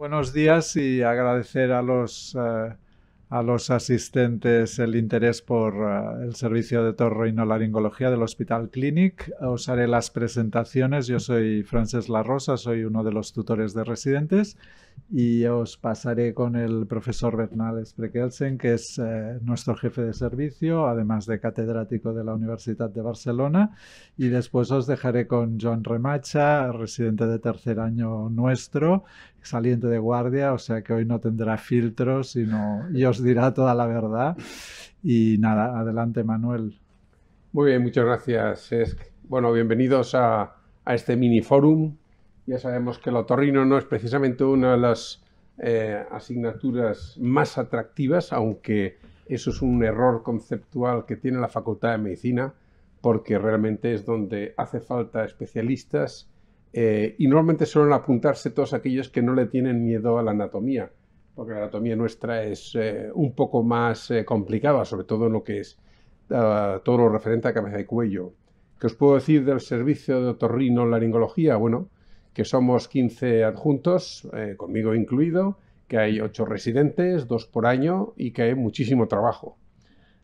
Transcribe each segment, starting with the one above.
Buenos días y agradecer a los, uh, a los asistentes el interés por uh, el servicio de torroinolaringología del Hospital Clinic. Os haré las presentaciones. Yo soy Frances La Rosa, soy uno de los tutores de residentes y os pasaré con el profesor Bernal Sprekelsen, que es eh, nuestro jefe de servicio, además de catedrático de la Universidad de Barcelona. Y después os dejaré con Joan Remacha, residente de tercer año nuestro, saliente de guardia, o sea que hoy no tendrá filtros sino, y os dirá toda la verdad. Y nada, adelante Manuel. Muy bien, muchas gracias. Bueno, bienvenidos a, a este mini forum ya sabemos que el otorrino no es precisamente una de las eh, asignaturas más atractivas, aunque eso es un error conceptual que tiene la Facultad de Medicina, porque realmente es donde hace falta especialistas eh, y normalmente suelen apuntarse todos aquellos que no le tienen miedo a la anatomía, porque la anatomía nuestra es eh, un poco más complicada, sobre todo en lo que es ah, todo lo referente a cabeza y cuello. ¿Qué os puedo decir del servicio de otorrino laringología? Bueno, que somos 15 adjuntos, eh, conmigo incluido, que hay 8 residentes, 2 por año y que hay muchísimo trabajo.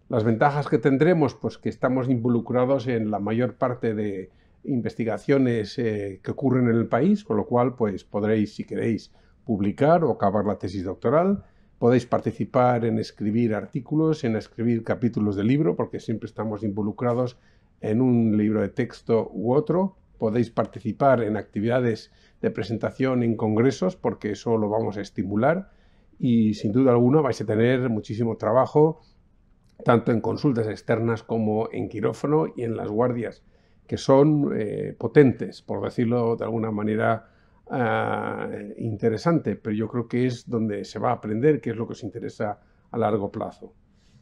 Las ventajas que tendremos, pues que estamos involucrados en la mayor parte de investigaciones eh, que ocurren en el país, con lo cual pues podréis, si queréis, publicar o acabar la tesis doctoral, podéis participar en escribir artículos, en escribir capítulos de libro, porque siempre estamos involucrados en un libro de texto u otro, podéis participar en actividades de presentación en congresos porque eso lo vamos a estimular y sin duda alguna vais a tener muchísimo trabajo tanto en consultas externas como en quirófano y en las guardias que son eh, potentes, por decirlo de alguna manera ah, interesante, pero yo creo que es donde se va a aprender, que es lo que os interesa a largo plazo.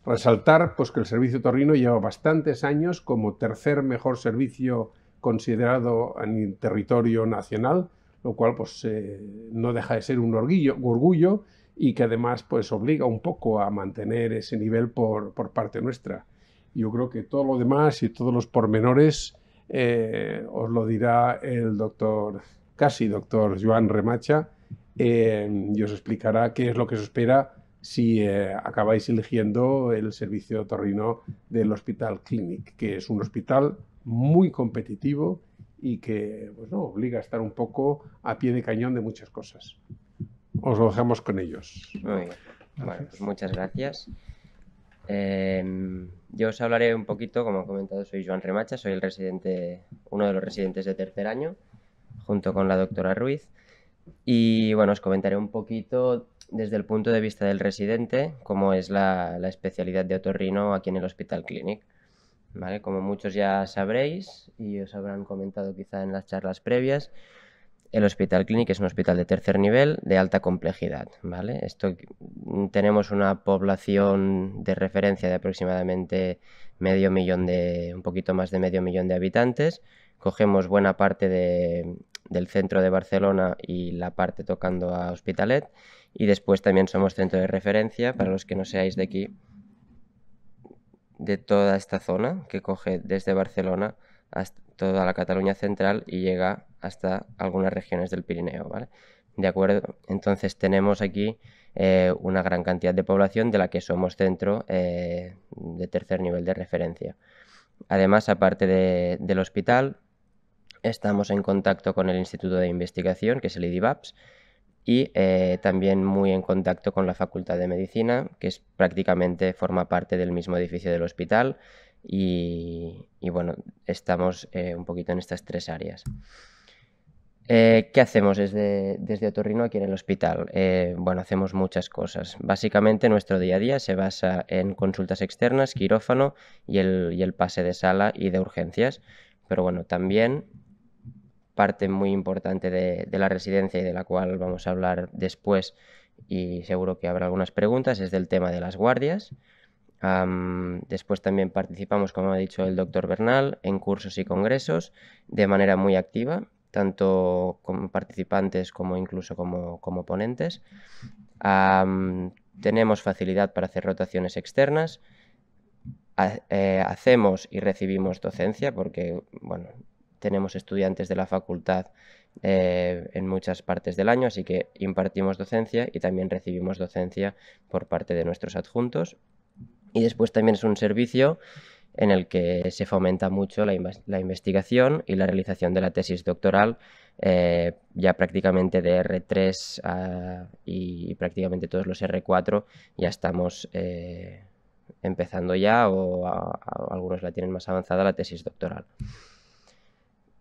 Resaltar pues, que el servicio torrino lleva bastantes años como tercer mejor servicio considerado en territorio nacional, lo cual pues eh, no deja de ser un orgullo, y que además pues obliga un poco a mantener ese nivel por, parte nuestra. Yo creo que todo lo demás y todos los pormenores eh, os lo dirá el doctor, casi doctor Joan Remacha, eh, y os explicará qué es lo que se espera si acabáis eligiendo el servicio torrino del Hospital Clinic, que es un hospital muy competitivo y que pues, obliga a estar un poco a pie de cañón de muchas cosas. Os lo dejamos con ellos. Muy Bueno, pues muchas gracias. Em, yo os hablaré un poquito, como he comentado, soy Joan Remacha, soy el residente, uno de los residentes de tercer año, junto con la doctora Ruiz. Y bueno, os comentaré un poquito desde el punto de vista del residente, cómo es la, especialidad de otorrino aquí en el Hospital Clinic. Como muchos ya sabréis y os habrán comentado quizá en las charlas previas, el Hospital Clinic es un hospital de tercer nivel de alta complejidad, ¿vale? Tenemos una población de referencia de aproximadamente medio millón de, un poquito más de medio millón de habitantes. Cogemos buena parte del centro de Barcelona y la parte tocando a Hospitalet. Y después también somos centro de referencia, para los que no seáis de aquí, de toda esta zona que coge desde Barcelona hasta toda la Cataluña central y llega hasta algunas regiones del Pirineo, ¿vale? De acuerdo, entonces tenemos aquí eh, una gran cantidad de población de la que somos centro eh, de tercer nivel de referencia. Además, aparte del hospital, estamos en contacto con el Instituto de Investigación, que es el IDIVAPS, y eh, también muy en contacto con la Facultad de Medicina, que es prácticamente forma parte del mismo edificio del hospital y, bueno, estamos eh, un poquito en estas tres áreas. Eh, ¿Qué hacemos desde, desde Otorrino aquí en el hospital? bueno, hacemos muchas cosas. Básicamente nuestro día a día se basa en consultas externas, quirófano y el, y el pase de sala y de urgencias. Pero bueno, también parte muy importante de, la residencia y de la cual vamos a hablar después y seguro que habrá algunas preguntas es del tema de las guardias. después también participamos, como ha dicho el doctor Bernal, en cursos y congresos de manera muy activa, tanto como participantes como incluso como, ponentes. tenemos facilidad para hacer rotaciones externas. Eh, hacemos y recibimos docencia porque, bueno, tenemos estudiantes de la facultad eh, en muchas partes del año, así que impartimos docencia y también recibimos docencia por parte de nuestros adjuntos. Y después también es un servicio en el que se fomenta mucho la, investigación y la realización de la tesis doctoral, eh, ya prácticamente de R3 ah, y, prácticamente todos los R4 ya estamos eh, empezando ya o algunos la tienen más avanzada la tesis doctoral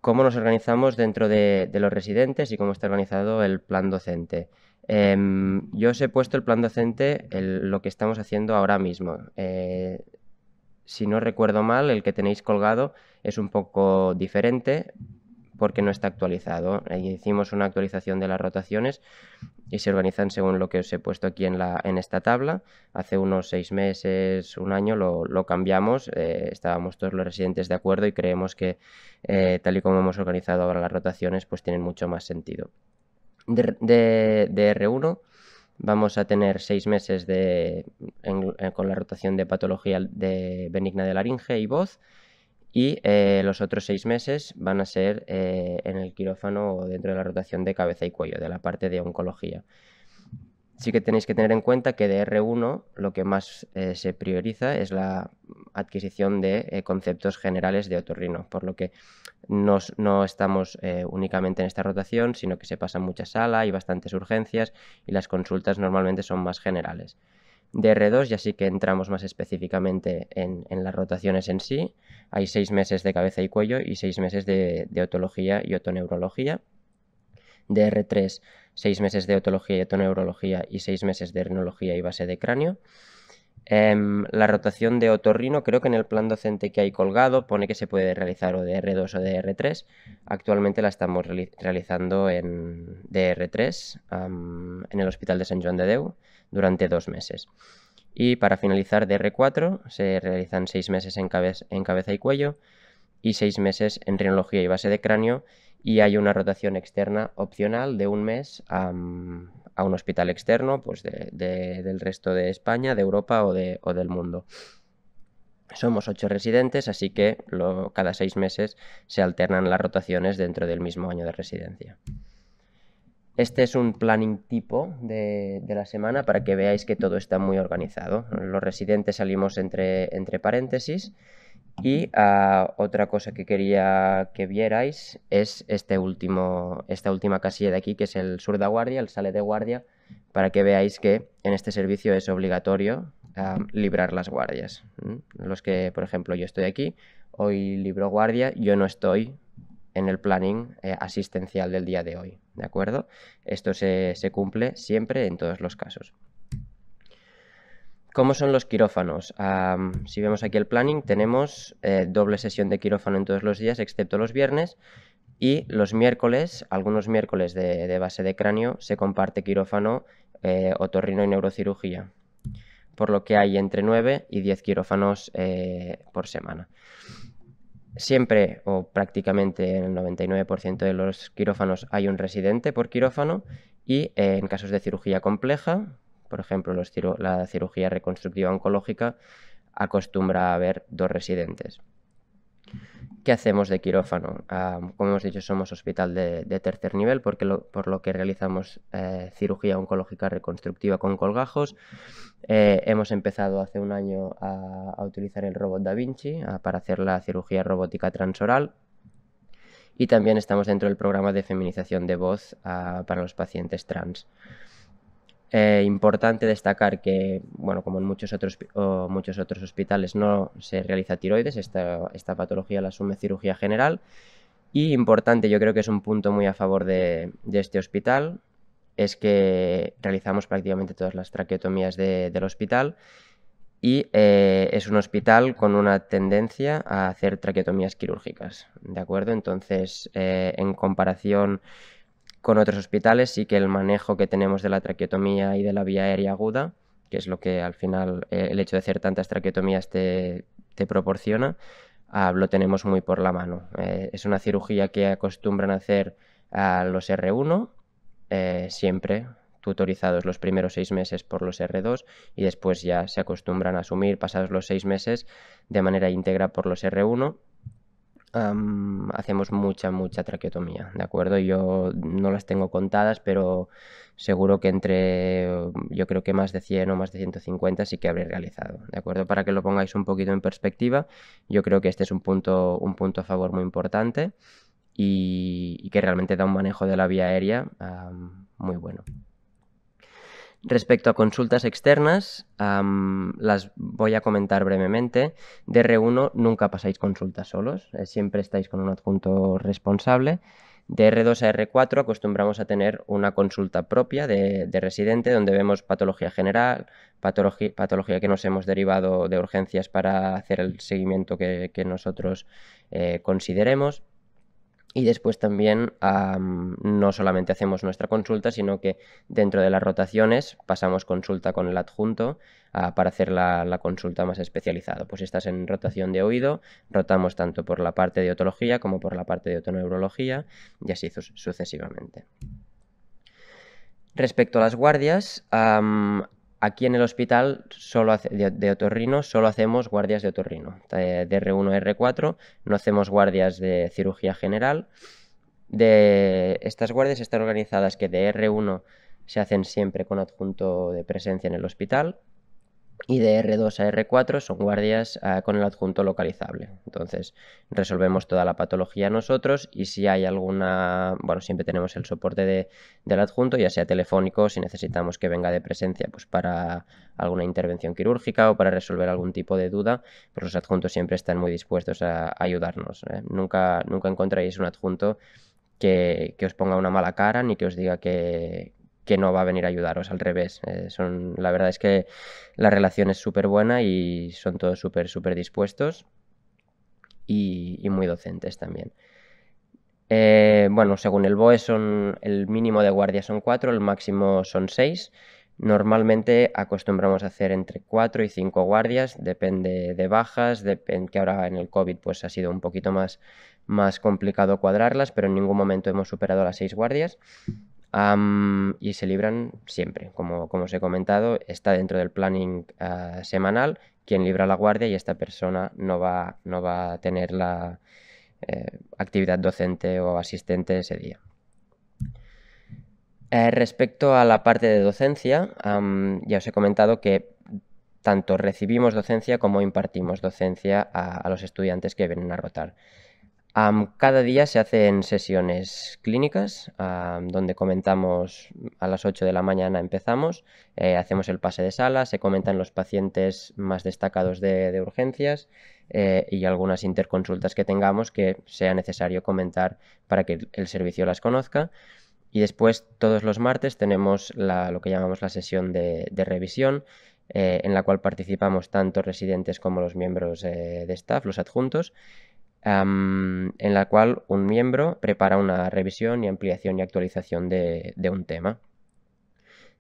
cómo nos organizamos dentro de, los residentes y cómo está organizado el plan docente. Em, yo os he puesto el plan docente, lo que estamos haciendo ahora mismo. Eh, si no recuerdo mal, el que tenéis colgado es un poco diferente porque no está actualizado. hicimos una actualización de las rotaciones y se organizan según lo que os he puesto aquí en, la, en esta tabla. Hace unos seis meses, un año, lo, cambiamos. Eh, estábamos todos los residentes de acuerdo y creemos que eh, tal y como hemos organizado ahora las rotaciones, pues tienen mucho más sentido. De, R1 vamos a tener seis meses de, con la rotación de patología de benigna de laringe y voz y eh, los otros seis meses van a ser eh, en el quirófano o dentro de la rotación de cabeza y cuello, de la parte de oncología. Sí que tenéis que tener en cuenta que de R1 lo que más eh, se prioriza es la adquisición de conceptos generales de otorrino, por lo que no estamos únicamente en esta rotación, sino que se pasa mucha sala y bastantes urgencias y las consultas normalmente son más generales de R2 ya sí que entramos más específicamente en, las rotaciones en sí. Hay seis meses de cabeza y cuello y seis meses de, otología y otoneurología. De R3, seis meses de otología y otoneurología y seis meses de rinología y base de cráneo. Em, la rotación de otorrino, creo que en el plan docente que hay colgado pone que se puede realizar o de R2 o de R3. Actualmente la estamos realizando en de R3 en el Hospital de Sant Joan de Deu durante dos meses. Y para finalizar de R4 se realizan seis meses en, cabeza y cuello y seis meses en rinología y base de cráneo y hay una rotación externa opcional de un mes a, un hospital externo pues del resto de España, de Europa o del mundo. Somos ocho residentes, así que cada seis meses se alternan las rotaciones dentro del mismo año de residencia. Este es un planning tipo de, la semana para que veáis que todo está muy organizado. Los residentes salimos entre, entre paréntesis y ah, otra cosa que quería que vierais es este último, esta última casilla de aquí, que es el sur de guardia, el sale de guardia, para que veáis que en este servicio es obligatorio ah, librar las guardias. Los que, por ejemplo, yo estoy aquí, hoy libro guardia, yo no estoy en el planning eh, asistencial del día de hoy, ¿de acuerdo? Esto se, cumple siempre en todos los casos. ¿Cómo son los quirófanos? si vemos aquí el planning, tenemos eh, doble sesión de quirófano en todos los días, excepto los viernes, y los miércoles, algunos miércoles de, base de cráneo, se comparte quirófano, eh, otorrino y neurocirugía, por lo que hay entre 9 y 10 quirófanos por semana. Siempre o prácticamente en el 99% de los quirófanos hay un residente por quirófano y en casos de cirugía compleja, por ejemplo la cirugía reconstructiva oncológica, acostumbra a haber dos residentes. ¿Qué hacemos de quirófano? Ah, como hemos dicho, somos hospital de, tercer nivel porque por lo que realizamos eh, cirugía oncológica reconstructiva con colgajos. Eh, hemos empezado hace un año a, utilizar el robot Da Vinci ah, para hacer la cirugía robótica transoral. Y también estamos dentro del programa de feminización de voz ah, para los pacientes trans. Eh, importante destacar que, bueno, como en muchos otros, muchos otros hospitales no se realiza tiroides, esta, esta patología la asume cirugía general. Y importante, yo creo que es un punto muy a favor de, este hospital, es que realizamos prácticamente todas las traqueotomías del hospital y eh, es un hospital con una tendencia a hacer traqueotomías quirúrgicas, ¿de acuerdo? Entonces, eh, en comparación con otros hospitales sí que el manejo que tenemos de la traqueotomía y de la vía aérea aguda, que es lo que al final eh, el hecho de hacer tantas traqueotomías te, proporciona, ah, lo tenemos muy por la mano. Eh, es una cirugía que acostumbran a hacer a los R1, eh, siempre tutorizados los primeros seis meses por los R2 y después ya se acostumbran a asumir pasados los seis meses de manera íntegra por los R1 hacemos mucha, mucha traqueotomía, ¿de acuerdo? Yo no las tengo contadas, pero seguro que entre, yo creo que más de 100 o más de 150 sí que habré realizado, ¿de acuerdo? Para que lo pongáis un poquito en perspectiva, yo creo que este es un punto, un punto a favor muy importante y, que realmente da un manejo de la vía aérea muy bueno. Respecto a consultas externas, las voy a comentar brevemente. De R1 nunca pasáis consultas solos, eh, siempre estáis con un adjunto responsable. De R2 a R4 acostumbramos a tener una consulta propia de, residente donde vemos patología general, patología, que nos hemos derivado de urgencias para hacer el seguimiento que, nosotros eh, consideremos y después también no solamente hacemos nuestra consulta, sino que dentro de las rotaciones pasamos consulta con el adjunto ah, para hacer la, consulta más especializada. Pues si estás en rotación de oído, rotamos tanto por la parte de otología como por la parte de otoneurología y así sucesivamente. Respecto a las guardias, Aquí en el hospital solo de, otorrino solo hacemos guardias de otorrino. De, R1 a R4 no hacemos guardias de cirugía general. De estas guardias están organizadas que de R1 se hacen siempre con adjunto de presencia en el hospital y de R2 a R4 son guardias ah, con el adjunto localizable. Entonces resolvemos toda la patología nosotros y si hay alguna, bueno, siempre tenemos el soporte de, del adjunto, ya sea telefónico, si necesitamos que venga de presencia pues para alguna intervención quirúrgica o para resolver algún tipo de duda, pues los adjuntos siempre están muy dispuestos a, ayudarnos. ¿eh? Nunca, nunca encontraréis un adjunto que, que os ponga una mala cara ni que os diga que, que no va a venir a ayudaros, al revés. Eh, son, la verdad es que la relación es súper buena y son todos súper, súper dispuestos y, muy docentes también. Eh, bueno, según el BOE son el mínimo de guardia son cuatro, el máximo son seis. Normalmente acostumbramos a hacer entre cuatro y cinco guardias, depende de bajas, depende que ahora en el COVID pues ha sido un poquito más, más complicado cuadrarlas, pero en ningún momento hemos superado las seis guardias y se libran siempre. Como, como, os he comentado, está dentro del planning ah, semanal quien libra la guardia y esta persona no va, no va a tener la eh, actividad docente o asistente ese día. Eh, respecto a la parte de docencia, ya os he comentado que tanto recibimos docencia como impartimos docencia a los estudiantes que vienen a rotar cada día se hacen sesiones clínicas donde comentamos a las 8 de la mañana empezamos, eh, hacemos el pase de sala, se comentan los pacientes más destacados de, urgencias eh, y algunas interconsultas que tengamos que sea necesario comentar para que el servicio las conozca. Y después todos los martes tenemos lo que llamamos la sesión de, revisión, eh, en la cual participamos tanto residentes como los miembros de staff, los adjuntos, en la cual un miembro prepara una revisión y ampliación y actualización de, un tema.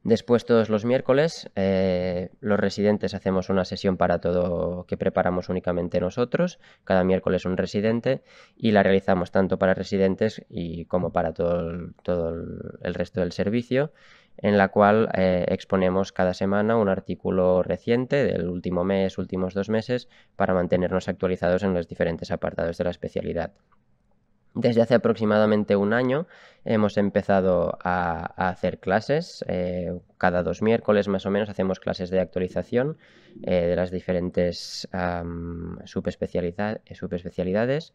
Después, todos los miércoles, eh, los residentes hacemos una sesión para todo que preparamos únicamente nosotros, cada miércoles un residente, y la realizamos tanto para residentes y como para todo el resto del servicio en la cual eh, exponemos cada semana un artículo reciente del último mes, últimos dos meses, para mantenernos actualizados en los diferentes apartados de la especialidad. Desde hace aproximadamente un año hemos empezado a, hacer clases. Eh, cada dos miércoles más o menos hacemos clases de actualización eh, de las diferentes subespecialidades.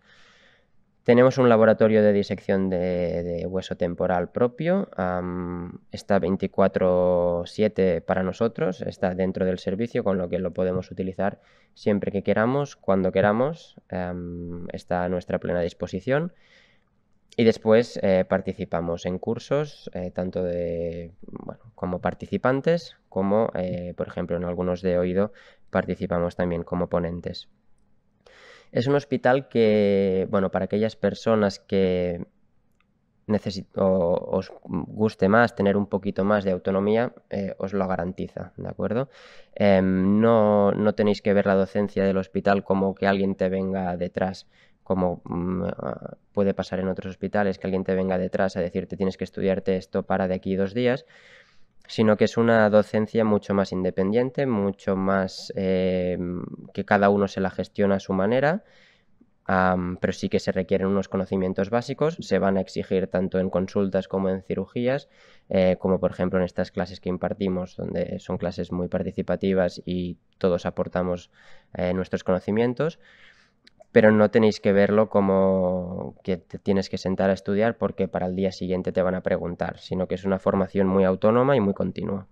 Tenemos un laboratorio de disección de, hueso temporal propio. está 24/7 para nosotros, está dentro del servicio, con lo que lo podemos utilizar siempre que queramos, cuando queramos. está a nuestra plena disposición. Y después eh, participamos en cursos, eh, tanto de, como participantes, como, eh, por ejemplo, en algunos de oído participamos también como ponentes. Es un hospital que, bueno, para aquellas personas que o os guste más, tener un poquito más de autonomía, eh, os lo garantiza, ¿de acuerdo? Em, no, no, tenéis que ver la docencia del hospital como que alguien te venga detrás, como mm, ah, puede pasar en otros hospitales, que alguien te venga detrás a decirte tienes que estudiarte esto para de aquí dos días, sino que es una docencia mucho más independiente, mucho más eh, que cada uno se la gestiona a su manera, pero sí que se requieren unos conocimientos básicos, se van a exigir tanto en consultas como en cirugías, eh, como por ejemplo en estas clases que impartimos, donde son clases muy participativas y todos aportamos eh, nuestros conocimientos pero no tenéis que verlo como que te tienes que sentar a estudiar porque para el día siguiente te van a preguntar, sino que es una formación muy autónoma y muy continua.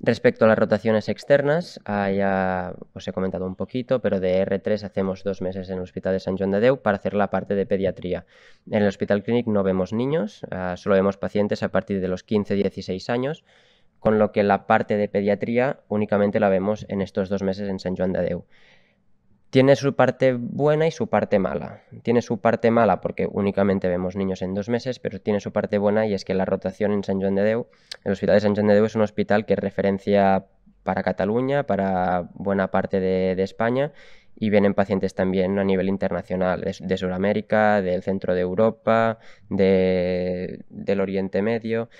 Respecto a las rotaciones externas, ah, ya os he comentado un poquito, pero de R3 hacemos dos meses en el Hospital de San Joan de Deu para hacer la parte de pediatría. En el Hospital Clinic no vemos niños, ah, solo vemos pacientes a partir de los 15-16 años, con lo que la parte de pediatría únicamente la vemos en estos dos meses en San Joan de Deu tiene su parte buena y su parte mala. Tiene su parte mala porque únicamente vemos niños en dos meses, pero tiene su parte buena y es que la rotación en San Joan de Deu, el Hospital de San Joan de Deu es un hospital que es referencia para Cataluña, para buena parte de, España y vienen pacientes también a nivel internacional, de, Sudamérica, del centro de Europa, del Oriente Medio.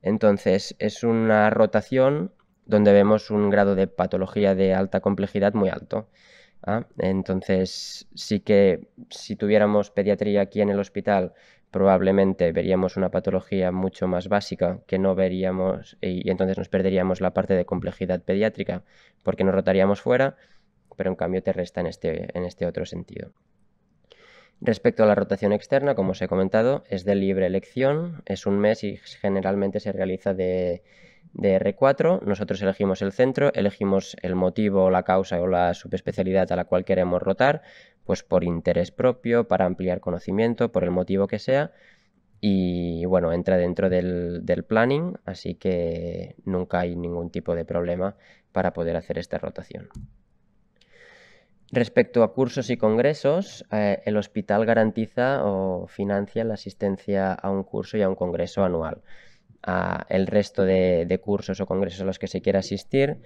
Entonces es una rotación donde vemos un grado de patología de alta complejidad muy alto. ¿Ah? Entonces, sí que si tuviéramos pediatría aquí en el hospital, probablemente veríamos una patología mucho más básica que no veríamos y, entonces nos perderíamos la parte de complejidad pediátrica porque nos rotaríamos fuera, pero en cambio te resta en este, en este otro sentido. Respecto a la rotación externa, como os he comentado, es de libre elección, es un mes y generalmente se realiza de de R4, nosotros elegimos el centro, elegimos el motivo, la causa o la subespecialidad a la cual queremos rotar, pues por interés propio, para ampliar conocimiento, por el motivo que sea, y bueno, entra dentro del, planning, así que nunca hay ningún tipo de problema para poder hacer esta rotación. Respecto a cursos y congresos, eh, el hospital garantiza o financia la asistencia a un curso y a un congreso anual el resto de, cursos o congresos a los que se quiera asistir,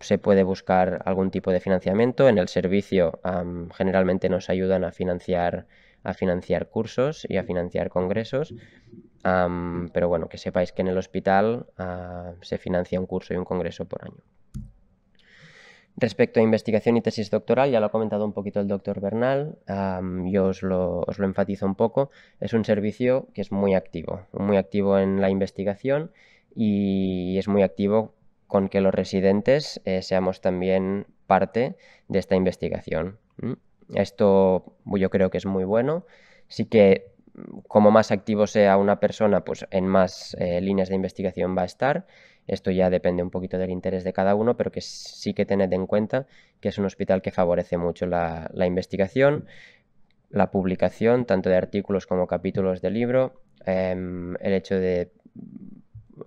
se puede buscar algún tipo de financiamiento. En el servicio generalmente nos ayudan a financiar, a financiar cursos y a financiar congresos. pero bueno, que sepáis que en el hospital ah, se financia un curso y un congreso por año. Respecto a investigación y tesis doctoral, ya lo ha comentado un poquito el doctor Bernal, yo os lo, enfatizo un poco, es un servicio que es muy activo, muy activo en la investigación y es muy activo con que los residentes eh, seamos también parte de esta investigación. Esto yo creo que es muy bueno. Sí que como más activo sea una persona, pues en más eh, líneas de investigación va a estar esto ya depende un poquito del interés de cada uno, pero que sí que tened en cuenta que es un hospital que favorece mucho la, investigación, la publicación, tanto de artículos como capítulos de libro, em, el hecho de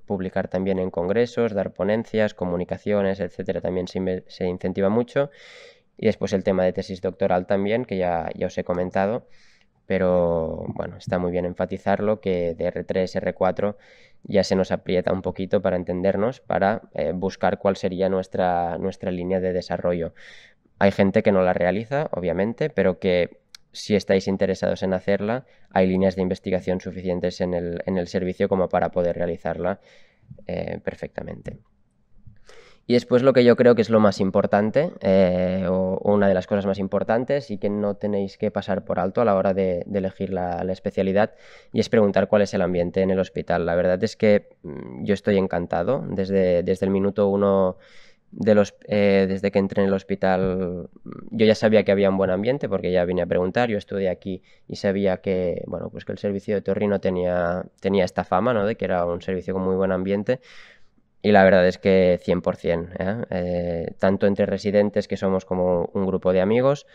publicar también en congresos, dar ponencias, comunicaciones, etcétera, también se, incentiva mucho. Y después el tema de tesis doctoral también, que ya, ya os he comentado, pero bueno, está muy bien enfatizarlo que de R3, R4 ya se nos aprieta un poquito para entendernos, para eh, buscar cuál sería nuestra, nuestra línea de desarrollo. Hay gente que no la realiza, obviamente, pero que si estáis interesados en hacerla, hay líneas de investigación suficientes en el, en el servicio como para poder realizarla eh, perfectamente. Y después lo que yo creo que es lo más importante, eh, o, una de las cosas más importantes y que no tenéis que pasar por alto a la hora de, elegir la, especialidad, y es preguntar cuál es el ambiente en el hospital. La verdad es que mm, yo estoy encantado desde, desde el minuto uno. Eh, desde que entré en el hospital, yo ya sabía que había un buen ambiente porque ya vine a preguntar, yo estudié aquí y sabía que, bueno, pues que el servicio de Torrino tenía, tenía esta fama, ¿no? De que era un servicio con muy buen ambiente, y la verdad es que 100%, ¿eh? ¿eh? tanto entre residentes, que somos como un grupo de amigos,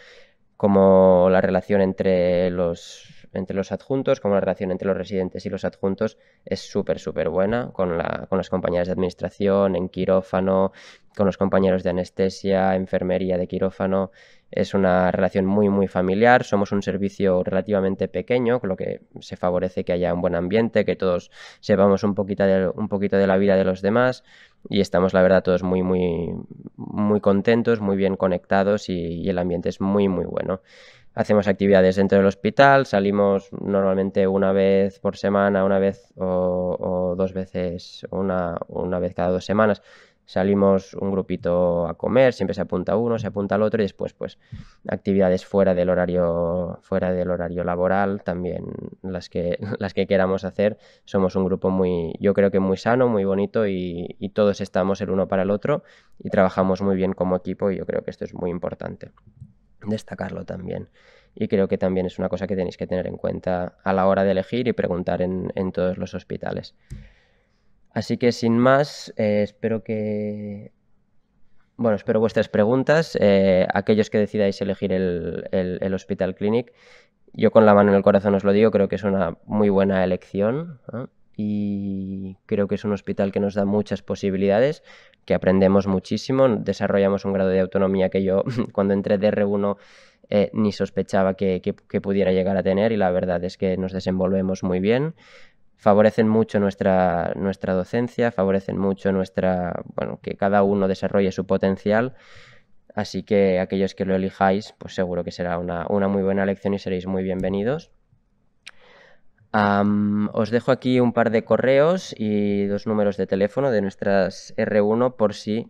como la relación entre los, entre los adjuntos, como la relación entre los residentes y los adjuntos es súper, súper buena con, la, con las compañeras de administración, en quirófano, con los compañeros de anestesia, enfermería de quirófano. Es una relación muy, muy familiar. Somos un servicio relativamente pequeño, con lo que se favorece que haya un buen ambiente, que todos sepamos un poquito de, un poquito de la vida de los demás y estamos, la verdad, todos muy, muy, muy contentos, muy bien conectados y, el ambiente es muy, muy bueno. Hacemos actividades dentro del hospital, salimos normalmente una vez por semana, una vez o, dos veces, una, una vez cada dos semanas salimos un grupito a comer, siempre se apunta uno, se apunta al otro y después pues actividades fuera del horario fuera del horario laboral también las que las que queramos hacer. Somos un grupo muy yo creo que muy sano, muy bonito y, todos estamos el uno para el otro y trabajamos muy bien como equipo y yo creo que esto es muy importante destacarlo también. Y creo que también es una cosa que tenéis que tener en cuenta a la hora de elegir y preguntar en todos los hospitales. Así que sin más, eh, espero que... Bueno, espero vuestras preguntas. Eh, aquellos que decidáis elegir el, el, Hospital Clinic, yo con la mano en el corazón os lo digo, creo que es una muy buena elección. Y creo que es un hospital que nos da muchas posibilidades, que aprendemos muchísimo, desarrollamos un grado de autonomía que yo cuando entré de R1 eh, ni sospechaba que, que, pudiera llegar a tener y la verdad es que nos desenvolvemos muy bien favorecen mucho nuestra, nuestra docencia, favorecen mucho nuestra, bueno, que cada uno desarrolle su potencial. Así que aquellos que lo elijáis, pues seguro que será una, muy buena lección y seréis muy bienvenidos. os dejo aquí un par de correos y dos números de teléfono de nuestras R1 por si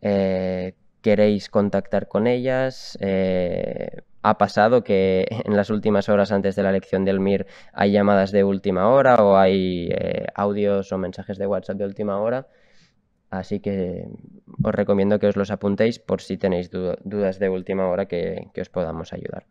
eh, queréis contactar con ellas. Eh, ha pasado que en las últimas horas antes de la elección del MIR hay llamadas de última hora o hay eh, audios o mensajes de WhatsApp de última hora. Así que os recomiendo que os los apuntéis por si tenéis dudas de última hora que os podamos ayudar.